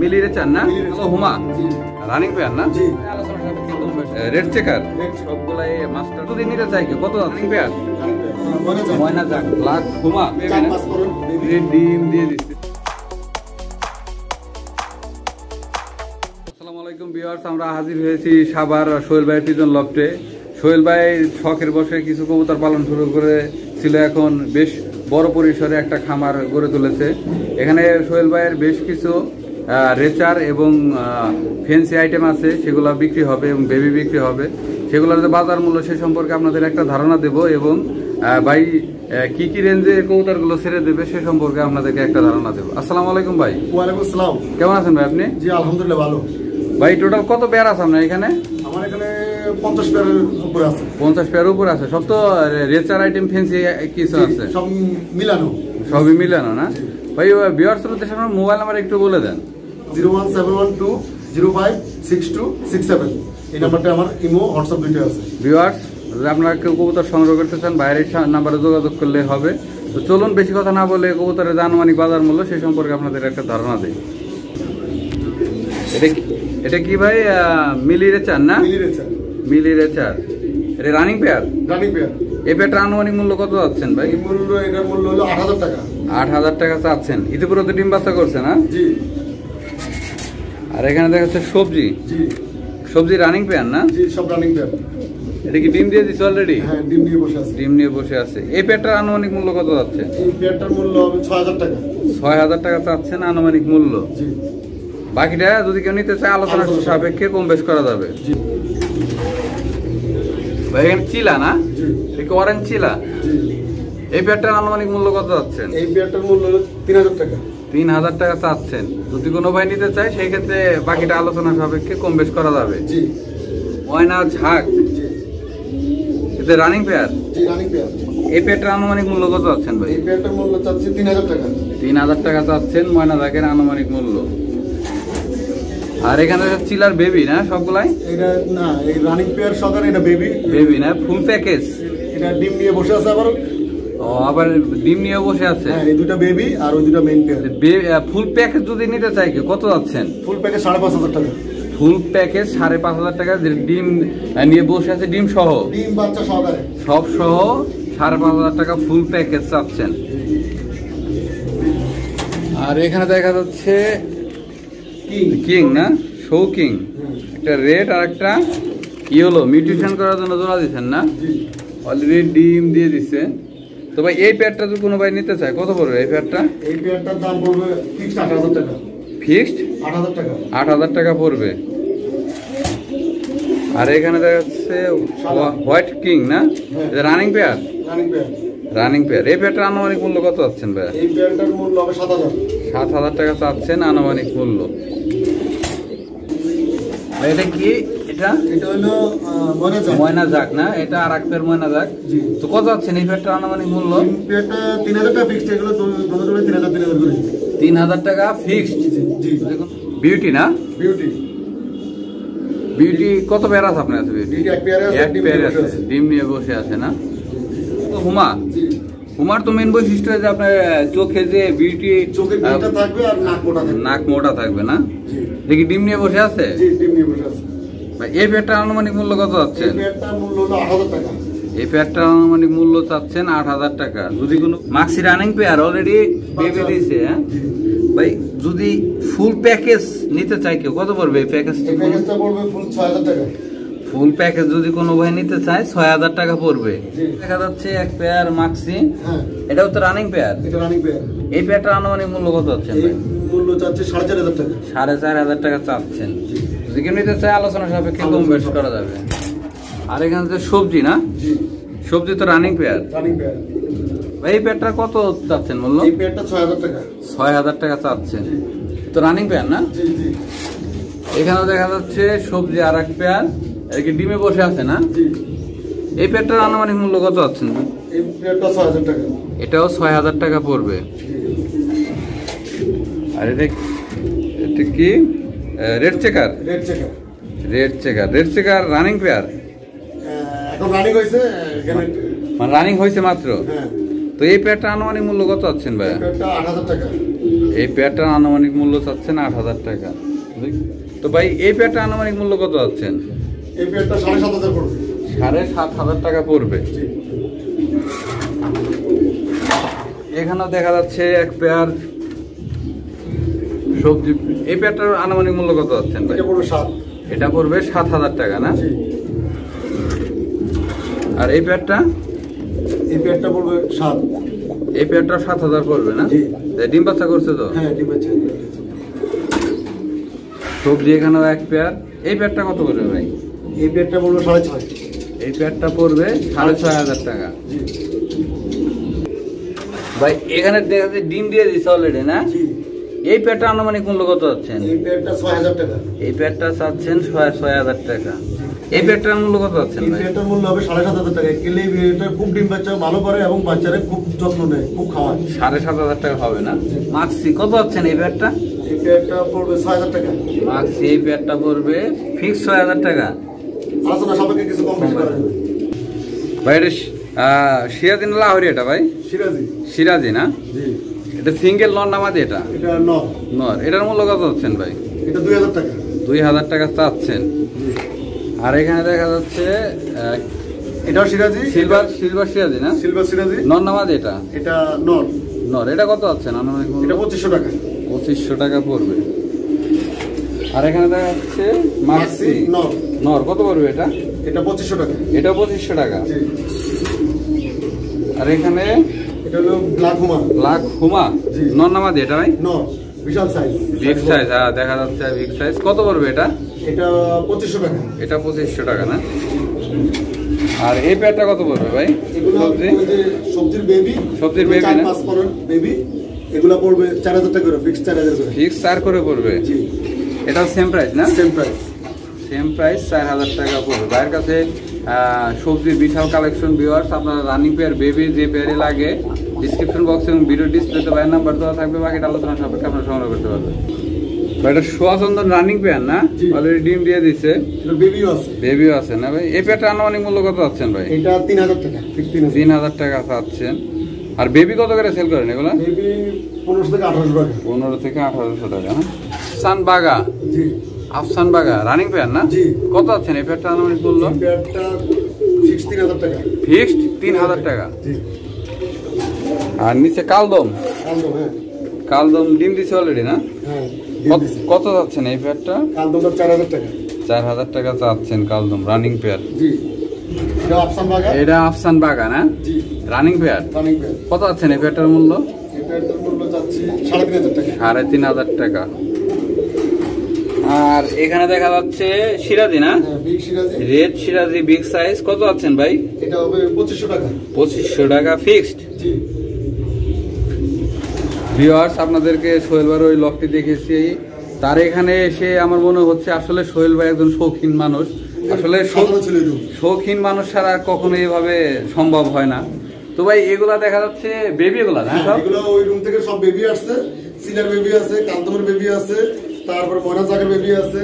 মিলিয়ে চান না? হুমা। রানিং পেয়ার না। Red checker. সবগুলাই মাস্টার। যদি নিতে চাই কত রানিং পেয়ার। ময়না যাক লাখ হুমা। ডিম দিয়ে দিচ্ছে। আসসালামু আলাইকুম ভিউয়ার্স আমরা হাজির হয়েছি সাভার সোহেল ভাইয়ের পিজন লফটে। সোহেল ভাই শখের বসে কিছু কবুতর পালন শুরু করে ছিল এখন বেশ বড় পরিসরে একটা খামার গড়ে তুলেছে। এখানে সোহেল ভাইয়ের বেশ কিছু রেচার এবং ফেন্সি আইটেম আছে সেগুলো বিক্রি হবে এবং বেবি বিক্রি হবে। সেগুলোর যে বাজার মূল্য সে সম্পর্কে আপনাদের একটা ধারণা দেব এবং ভাই কি কি রেঞ্জে কবুতরগুলো ছেড়ে দেবে সে সম্পর্কে আপনাদেরকে একটা ধারণা দেবো। আসসালামু আলাইকুম ভাই। ওয়ালাইকুম আসসালাম। কেমন আছেন ভাই আপনি? জি আলহামদুলিল্লাহ ভালো। ভাই টোটাল কত পেয়ার আছে আপনার এখানে? আমার এখানে পঞ্চাশ পেয়ারের উপরে আছে। পঞ্চাশ পেয়ার উপর আছে। সব তো রেচার আইটেম ফেন্সি কিছু আছে। সব মিলানো। সবই মিলানো না? ভাই বিয়ার্স উদ্দেশ্যে আপনার মোবাইল নাম্বার একটু বলে দেন। Zero one seven one two zero five six two six seven. এই নাম্বারটা আমার ইমো হোয়াটসঅ্যাপ দুইটা আছে। ভিউয়ার্স যদি আপনারা কেউ কবুতর সংগ্রহ করতে চান বাইরের নাম্বারে যোগাযোগ করলে হবে। তো চলুন বেশি কথা না বলে কবুতরের আনুমানিক বাজার মূল্য সেই সম্পর্কে আপনাদের একটা ধারণা দিই। এটা কি- এটা কি ভাই মিলি রেচার না? মিলি রেচার এটা রানিং পেয়ার? Running pair. এই পেয়ারটার আনুমানিক মূল্য কত যাচ্ছেন ভাই? মূল্য এটার মূল্য হলো আট হাজার টাকা। আট হাজার টাকা চাচ্ছেন। ইতিপূর্বে ডিম বাচ্চা করছে না? জি। আর এখানে দেখা যাচ্ছে সবজি সবজি রানিং পেয়ার না? সব রানিং পেয়ার এটা কি ডিম দিয়ে অলরেডি হ্যাঁ ডিম নিয়ে বসে আছে। ডিম নিয়ে বসে আছে। এই পেয়ারটার আনুমানিক মূল্য কত যাচ্ছে? এই পেয়ারটার মূল্য হবে ছয় হাজার টাকা। চাচ্ছেন আনুমানিক মূল্য? জি। বাকিটা যদি কেউ নিতে চায় আলোচনা সাপেক্ষে। কম বেশ করা যাবে। জি। ভাই এখানে চিলা না? অরেঞ্জ চিলা? জি। এই পেয়ারটার আনুমানিক মূল্য কত যাচ্ছেন এই পেয়ারটার মূল্য হলো তিন হাজার টাকা। তিন হাজার টাকা চাচ্ছেন। যদি কোনো ভাই নিতে চায় সেই ক্ষেত্রে বাকিটা আলোচনা সাপেক্ষে কম বেশ করা যাবে। জি। ময়না ঝাঁক। এতে রানিং পেয়ার জি রানিং পেয়ার এই পেয়ারটার আনুমানিক মূল্য কত যাচ্ছেন ভাই? এই পেয়ারটার মূল্য চাচ্ছি তিন হাজার টাকা। তিন হাজার টাকা চাচ্ছেন ময়না ঝাঁকের আনুমানিক মূল্য। আর এখানে চিলার বেবি না সবগুলাই? এটা না এই রানিং পেয়ার সকার এটা বেবি বেবি না ফুল প্যাকেজ এটা ডিম নিয়ে বসে আছে আবার। ও আবার ডিম নিয়ে বসে আছে? হ্যাঁ এই দুটা বেবি আর ওই দুটা মেইন পেয়ার ফুল প্যাকেজ যদি নিতে চাই কি কত যাচ্ছেন? ফুল প্যাকেজ সাড়ে পাঁচ হাজার টাকা। ফুল প্যাকেজ সাড়ে পাঁচ হাজার টাকা ডিম নিয়ে বসে আছে ডিম সহ? ডিম বাচ্চা সহকারে। সব সহ সাড়ে পাঁচ হাজার টাকা ফুল প্যাকেজ চাচ্ছেন। আর এখানে দেখা যাচ্ছে কি কিং না? শৌ কিং একটা রেড আর একটা ইয়েলো মিউটেশন করার জন্য জোড়া দিচ্ছেন না? অলরেডি ডিম দিয়ে দিচ্ছে তো ভাই এই প্যাডটা যদি কোনো ভাই নিতে চায় কত পড়বে এই প্যাডটা এই পেয়ারটার দাম পড়বে ফিক্সড আট হাজার টাকা। ফিক্সড আট হাজার টাকা। আট হাজার টাকা পড়বে। আর এখানে দেখা যাচ্ছে হোয়াইট কিং না? Running pair running pair running pair এই পেয়ারটার আনুমানিক মূল্য কত চাচ্ছেন ভাই? এই পেয়ারটার মূল্য হবে সাত হাজার। সাত হাজার টাকা চাচ্ছেন আনুমানিক মূল্য। এটা কি এটা? এটা হলো ময়না যাক না? এটা আর এক পেয়ার ময়না যাক জি। তো কত যাচ্ছেন এই পেয়ারটার আনুমানিক মূল্য? পেয়ারটা তিন হাজার টাকা ফিক্সড এগুলো তিন হাজার তিন হাজার করে। তিন হাজার টাকা ফিক্সড জি জি। দেখুন। বিউটি না? বিউটি বিউটি কত পেয়ার আছে আপনার কাছে বিউটি বিউটি এক পেয়ারে আছে, এক ডিম নিয়ে বসে আছে। না? তো হুমা? হুমার তো মেন বৈশিষ্ট্য যে আপনার চোখে যে বিউটি ডিমটা থাকবে আর নাক মোটা থাকবে। নাক মোটা থাকবে না? দেখি ডিম নিয়ে বসে আছে? ডিম নিয়ে বসে আছে। এই পেয়ারটার আনুমানিক মূল্য কত টাকা। এই পেয়ারটার আনুমানিক মূল্য চাচ্ছেন আট হাজার টাকা। যদি কোনো maxi running pair already baby দিয়েছে হ্যাঁ? ভাই যদি ফুল প্যাকেজ নিতে চাই কেউ কত পড়বে এই প্যাকেজ প্যাকেজটা পড়বে ফুল ছয় হাজার টাকা। ফুল প্যাকেজ যদি কোনো ভাই নিতে চায় ছয় হাজার টাকা পড়বে। দেখা যাচ্ছে এক পেয়ার মাক্সি হ্যাঁ। এটাও তো রানিং পেয়ার এটা রানিং পেয়ার এই পেয়ারটার আনুমানিক মূল্য কত হচ্ছে মূল্য চাচ্ছে সাড়ে চার হাজার টাকা। সাড়ে চার হাজার টাকা চাচ্ছেন। নিতে চায় আলোচনা সাপেক্ষে কম বেশ করা যাবে। আর এখানে যে সবজি না? সবজি তো রানিং পেয়ার রানিং পেয়ার ভাই এই পেয়ারটা কত চাচ্ছেন এই পেয়ারটা টাকা। চাচ্ছেন। তো রানিং পেয়ার না? জি জি। এখানেও দেখা যাচ্ছে সবজি আর এক পেয়ার আর কি ডিমে বসে আছে না? জি। এই পেয়ারটার আনুমানিক মূল্য কত আছেন এই পেয়ারটা ছয় হাজার টাকা। এটাও ছয় হাজার টাকা পড়বে। আর এটা এটা কি? Red checker red checker red checker red checker running pair এখন রানিং হয়েছে এখানে মানে রানিং হয়েছে মাত্র? হ্যাঁ। তো এই পেয়ারটা আনুমানিক মূল্য কত আছেন ভাই এই পেয়ারটার আনুমানিক মূল্য চাচ্ছেন আট হাজার টাকা। তো ভাই এই পেয়ারটার আনুমানিক মূল্য কত চাচ্ছেন এই সাড়ে সাত হাজার পড়বে। সাড়ে সাত হাজার টাকা পড়বে। জি। এখানেও দেখা যাচ্ছে এক পেয়ার সবজি এই পেয়ারটার আনুমানিক মূল্য কত যাচ্ছেন ভাই? এটা পড়বে সাত। এটা পড়বে সাত হাজার টাকা না? আর এই পেয়ারটা? এই পেয়ারটা পড়বে সাত। এই পেয়ারটা সাত হাজার পড়বে না? ডিম বাচ্চা করছে তো? হ্যাঁ আছে সবজি এখানেও এক পেয়ার। এই পেয়ারটা কত পড়বে ভাই? এই পেয়ারটা পড়বে সাড়ে ছয়। এই পেয়ারটা পড়বে সাড়ে ছয় হাজার টাকা। ভাই এখানে দেখা যাচ্ছে ডিম দিয়ে দিচ্ছে অলরেডি না? এই পেয়ারটা আনুমানিক মূল্য কত যাচ্ছেন? এই ছয় হাজার টাকা। এই পেয়ারটা চাচ্ছেন ছয় ছয় হাজার টাকা। এই পেয়ারটার মূল্য কত যাচ্ছেন এই ভাই? পেয়ারটার মূল্য হবে সাড়ে সাত হাজার টাকা। কেলে পেয়ারটা খুব ডিম বাচ্চা ভালো করে এবং বাচ্চারা খুব যত্ন নেয় খুব খাওয়ায়। সাড়ে সাত হাজার টাকা হবে না? মাক্সি কত যাচ্ছেন এই পেয়ারটা এই পেয়ারটা পড়বে ছয় হাজার টাকা। মাক্সি এই পেয়ারটা পড়বে ফিক্স ছয় হাজার টাকা। আলোচনা সাপেক্ষে কিছু কম বেশি করা যাবে। ভাই এটা আহ, লাহরি এটা ভাই? সিরাজি। সিরাজি না? জি। এটা সিঙ্গেল নামাজি এটা? এটা ন নর। এটার মূল্য কত যাচ্ছেন ভাই? এটা দুই হাজার টাকা। দুই হাজার টাকা চাচ্ছেন। আর এখানে দেখা যাচ্ছে এটাও সিরাজি সিলভার সিলভার সিরাজি না? সিলভার সিরাজি। নন নামাজি এটা? এটা নর। নর। এটা কত এটা পঁচিশশো টাকা। পঁচিশশো টাকা পড়বে। আর এখানে দেখা যাচ্ছে নর। নর। কত পড়বে এটা? এটা পঁচিশশো টাকা। এটা পঁচিশশো টাকা। আর এখানে এটা হলো ব্ল্যাক হুমা। লাখ হুমা? জি। নন নামাজি এটা ভাই? নর বিশাল সাইজ বিগ সাইজ হ্যাঁ দেখা যাচ্ছে বিগ সাইজ কত পড়বে এটা? এটা পঁচিশশো টাকা। এটা পঁচিশশো টাকা না? আর এই প্যাডটা কত পড়বে ভাই? এগুলো সবজি? সবজির বেবি সবজির চার না? পাঁচ পরের বেবি এগুলো পড়বে চার হাজার টাকা করে ফিক্স চার হাজার করে। ফিক্স চার করে পড়বে? জি। এটা সেম প্রাইস না? সেম প্রাইস সেম প্রাইস চার হাজার টাকা পড়বে। ভাইয়ের কাছে সবজির বিশাল কালেকশন ভিউয়ার্স আপনার রানিং পেয়ার বেবি যে পেয়ারে লাগে ডিসক্রিপশন বক্স এবং ভিডিও ডিসপ্লেতে ভাইয়ের নাম্বার দেওয়া থাকবে বাকিটা আলোচনা সাপেক্ষে আপনারা সংগ্রহ করতে পারবেন। ভাই এটা সোয়াচন্দন রানিং পেয়ার না? অলরেডি ডিম দিয়ে এটা বেবিও আছে। বেবিও আছে না ভাই? এই পেয়ারটা আনুমানিক মূল্য কত যাচ্ছেন ভাই? এটা তিন হাজার টাকা তিন হাজার। টাকা চাচ্ছেন। আর বেবি কত করে সেল করেন এগুলো? পনেরো থেকে আঠারোশো টাকা হ্যাঁ? আফসান বাগা আফসান বাগা রানিং পেয়ার না কত আছেন এই পেয়ারটা আনুমানিক মূল্য? তিন হাজার টাকা। ফিক্সড তিন হাজার টাকা। আর নিচে কালদম। কালদম হ্যাঁ। ডিম দিছে অলরেডি না? হ্যাঁ কত- যাচ্ছেন এই পেয়ারটা কালদমটা চার হাজার টাকা। চার হাজার টাকা চাচ্ছেন কালদম রানিং পেয়ার এটা আফসান বাগা এটা আফসান বাগা না জি। রানিং পেয়ার কত আছেন এই পেয়ারটার মূল্য? সাড়ে তিন হাজার টাকা। আর এখানে দেখা যাচ্ছে সিরাজি না? হ্যাঁ বিগ সিরাজি। রেড সিরাজি বিগ সাইজ কত আছেন ভাই? এটা হবে পঁচিশশো টাকা। পঁচিশশো টাকা ফিক্সড ভিওয়ার্স আপনাদেরকে সোহেল ভাইয়ের ওই লকটি দেখেছি। তার এখানে এসে আমার মনে হচ্ছে আসলে সোহেল ভাই একজন শৌখিন মানুষ। আসলে। শৌখিন মানুষ ছাড়া কখনো এইভাবে সম্ভব হয় না। তো ভাই এগুলা দেখা যাচ্ছে বেবি এগুলা না হ্যাঁ, সব? এগুলো ওই রুম থেকে সব বেবি আসছে। সিলার বেবি আছে কান্তমের বেবি আছে তারপর ময়না জাগের বেবি আছে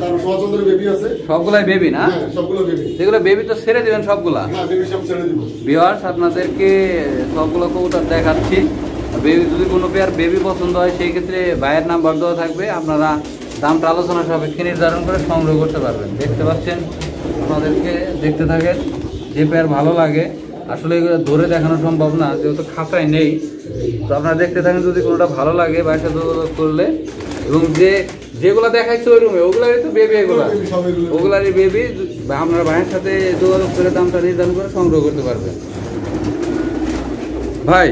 তারপর সচন্দ্রের বেবি আছে। সবগুলাই বেবি না? হ্যাঁ সবগুলো বেবি যেগুলো বেবি তো ছেড়ে দিবেন সবগুলা। হ্যাঁ বেবি সব ছেড়ে দিব। ভিওয়ার্স আপনাদেরকে সবগুলো কবুতর দেখাচ্ছি। বেবি যদি কোনো পেয়ার বেবি পছন্দ হয় সেই ক্ষেত্রে ভাইয়ের নাম্বার দেওয়া থাকবে। আপনারা দামটা আলোচনা সাপেক্ষে নির্ধারণ করে সংগ্রহ করতে পারবেন। দেখতে পাচ্ছেন আপনাদেরকে দেখতে থাকেন যে পেয়ার ভালো লাগে। আসলে এগুলো ধরে দেখানো সম্ভব না যেহেতু খাঁচায় নেই। তো আপনারা দেখতে থাকেন যদি কোনোটা ভালো লাগে সাথে যোগাযোগ করলে। এবং যে যেগুলো দেখাইছে ওই রুমে ওগুলারই তো বেবি এগুলো। ওগুলারই বেবি আপনার ভাইয়ের সাথে যোগাযোগ করে দামটা নির্ধারণ করে সংগ্রহ করতে পারবেন। ভাই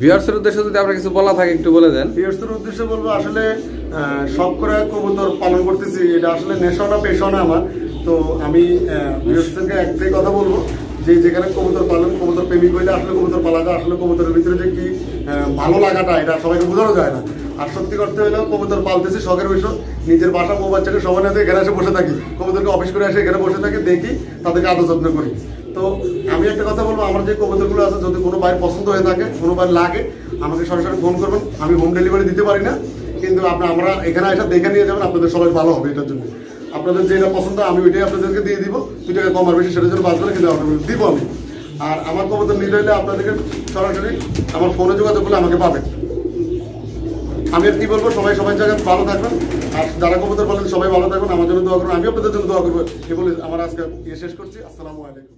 ভিউয়ার্সের উদ্দেশ্যে যদি আপনার কিছু বলা থাকে, একটু বলে দেন। পিয়ার্সের উদ্দেশ্যে বলব, আসলে শখ করে কবুতর পালন করতেছি, এটা আসলে নেশা না, পেশা না আমার। তো আমি পিয়ার্সেরকে একটাই কথা বলব, যে যেখানে কবুতর পালন, কবুতর প্রেমিক হইলে আসলে কবুতর পালাটা আসলে কবুতরের ভিতরে যে কি ভালো লাগাটা, এটা সবাইকে বোঝানো যায় না। আর সত্যি করতে হলে, কবুতর পালতেছি শখের বিষয়, নিজের বাসা, বউ বাচ্চাকে সময় না এখানে এসে বসে থাকি। কবুতরকে অফিস করে এসে এখানে বসে থাকি, দেখি তাদেরকে আদর যত্ন করি। তো একটা কথা বলব, আমার যে কবুতরগুলো আছে, যদি কোনো ভাই পছন্দ হয়ে থাকে, কোনো ভাই লাগে, আমাকে সরাসরি ফোন করবেন। আমি হোম ডেলিভারি দিতে পারি না, কিন্তু আপনার আমরা এখানে এসে দেখে নিয়ে যাবেন, আপনাদের সবাই ভালো হবে এটার জন্য। আপনাদের যেটা পছন্দ, আমি ওইটাই আপনাদেরকে দিয়ে দিব। দুই টাকা কম আর বেশি, সেটার জন্য বাঁচবে কিন্তু আপনাদের দিব আমি। আর আমার কবুতর নিতে হলে আপনাদেরকে সরাসরি আমার ফোনে যোগাযোগ করলে আমাকে পাবেন। আমি আর কি বলব, সবাই সবাই জায়গায় ভালো থাকবেন। আর যারা কবুতর বলেন সবাই ভালো থাকবেন। আমার জন্য দোয়া করুন আমি আপনাদের জন্য দোয়া করব। এ বলে আমার আজকে ইয়ে শেষ করছি। আসসালামু আলাইকুম।